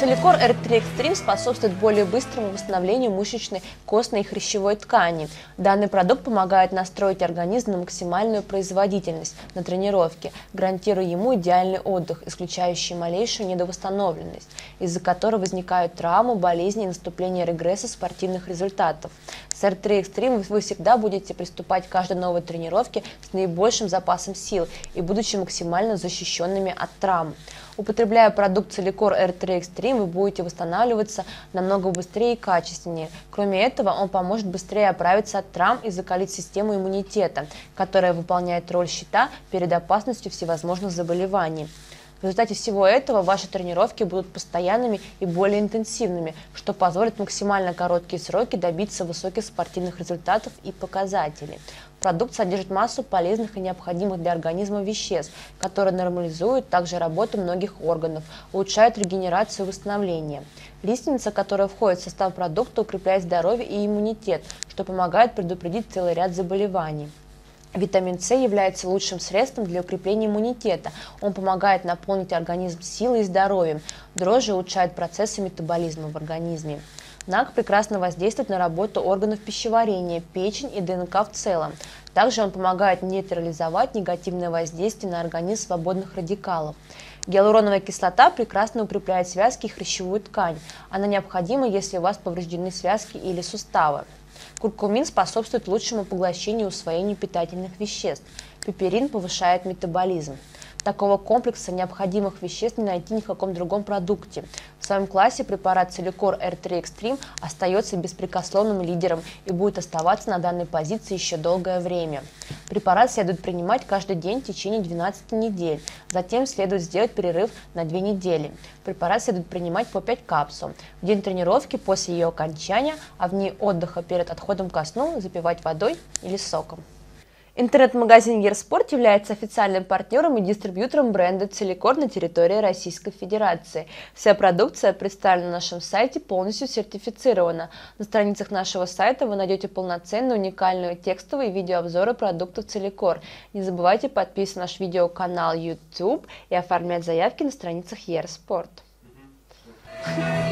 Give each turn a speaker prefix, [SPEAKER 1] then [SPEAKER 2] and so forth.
[SPEAKER 1] Целикор R3 Extreme способствует более быстрому восстановлению мышечной, костной и хрящевой ткани. Данный продукт помогает настроить организм на максимальную производительность на тренировке, гарантируя ему идеальный отдых, исключающий малейшую недовосстановленность, из-за которой возникают травмы, болезни и наступление регресса спортивных результатов. С R3 Extreme вы всегда будете приступать к каждой новой тренировке с наибольшим запасом сил и будучи максимально защищенными от травм. Употребляя продукт Целикор R3 Extreme, вы будете восстанавливаться намного быстрее и качественнее. Кроме этого, он поможет быстрее оправиться от травм и закалить систему иммунитета, которая выполняет роль щита перед опасностью всевозможных заболеваний. В результате всего этого ваши тренировки будут постоянными и более интенсивными, что позволит в максимально короткие сроки добиться высоких спортивных результатов и показателей. Продукт содержит массу полезных и необходимых для организма веществ, которые нормализуют также работу многих органов, улучшают регенерацию и восстановление. Лиственница, которая входит в состав продукта, укрепляет здоровье и иммунитет, что помогает предупредить целый ряд заболеваний. Витамин С является лучшим средством для укрепления иммунитета. Он помогает наполнить организм силой и здоровьем. Дрожжи улучшают процессы метаболизма в организме. НАК прекрасно воздействует на работу органов пищеварения, печень и ДНК в целом. Также он помогает нейтрализовать негативное воздействие на организм свободных радикалов. Гиалуроновая кислота прекрасно укрепляет связки и хрящевую ткань. Она необходима, если у вас повреждены связки или суставы. Куркумин способствует лучшему поглощению и усвоению питательных веществ. Пеперин повышает метаболизм. Такого комплекса необходимых веществ не найти ни в каком другом продукте. В своем классе препарат Целикор R3 Extreme остается беспрекословным лидером и будет оставаться на данной позиции еще долгое время. Препарат следует принимать каждый день в течение 12 недель. Затем следует сделать перерыв на 2 недели. Препарат следует принимать по 5 капсул. В день тренировки после ее окончания, а в дни отдыха перед отходом ко сну запивать водой или соком. Интернет-магазин Ерспорт является официальным партнером и дистрибьютором бренда Целикор на территории Российской Федерации. Вся продукция представлена на нашем сайте полностью сертифицирована. На страницах нашего сайта вы найдете полноценные, уникальные текстовые видеообзоры продуктов Целикор. Не забывайте подписываться на наш видеоканал YouTube и оформлять заявки на страницах Ерспорт. Mm-hmm.